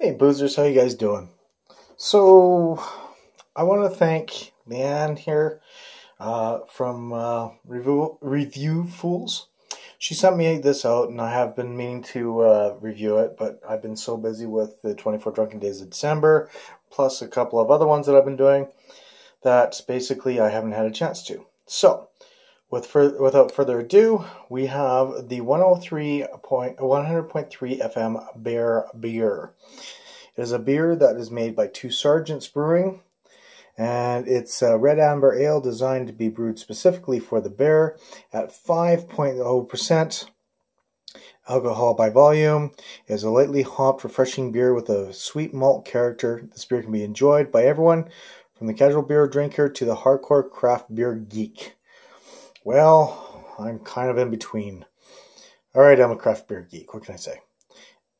Hey boozers, how you guys doing? So, I want to thank Leanne here uh, from uh, Review, Review Fools. She sent me this out, and I have been meaning to uh, review it, but I've been so busy with the 24 Drunken Days of December, plus a couple of other ones that I've been doing, that basically I haven't had a chance to. So, with without further ado, we have the 103.100.3 FM Bear Beer. It is a beer that is made by Two Sergeants Brewing, and it's a red amber ale designed to be brewed specifically for the bear at 5.0% alcohol by volume. It is a lightly hopped, refreshing beer with a sweet malt character. This beer can be enjoyed by everyone, from the casual beer drinker to the hardcore craft beer geek. Well, I'm kind of in between. All right, I'm a craft beer geek. What can I say?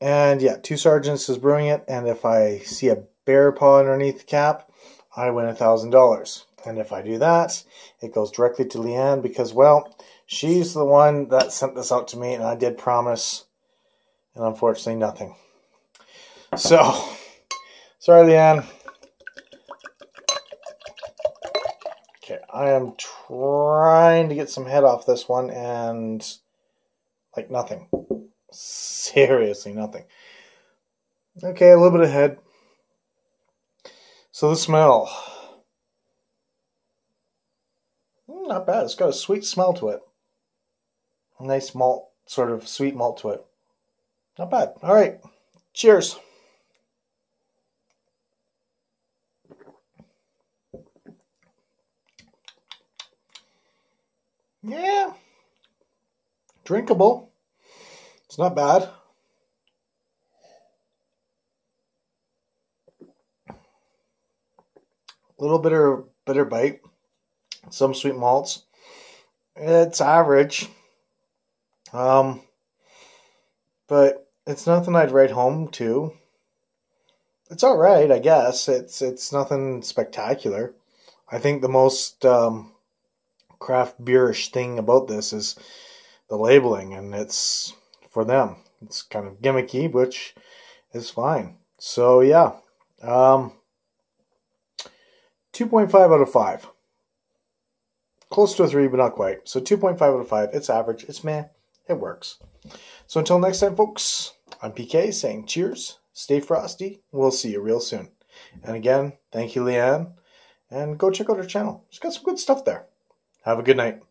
And yeah, Two Sergeants is brewing it, and if I see a bear paw underneath the cap, I win a thousand dollars. And if I do that, it goes directly to Leanne because, well, she's the one that sent this out to me, and I did promise, and unfortunately, nothing. So, sorry, Leanne. Okay, I am trying to get some head off this one and like nothing. Seriously, nothing. Okay, a little bit of head. So the smell. Mm, Not bad. It's got a sweet smell to it. Nice malt, sort of sweet malt to it. Not bad. All right. Cheers. Yeah. Drinkable. It's not bad. A little bitter bitter bite. Some sweet malts. It's average. Um but it's nothing I'd write home to. It's all right, I guess. It's it's nothing spectacular. I think the most um, craft beerish thing about this is the labeling, and it's for them. It's kind of gimmicky, which is fine. So yeah, um, two point five out of five. Close to a three, but not quite. So two point five out of five. It's average. It's meh. It works. So until next time, folks. I'm PK saying cheers. Stay frosty. We'll see you real soon. And again, thank you, Leanne. And go check out her channel. She's got some good stuff there. Have a good night.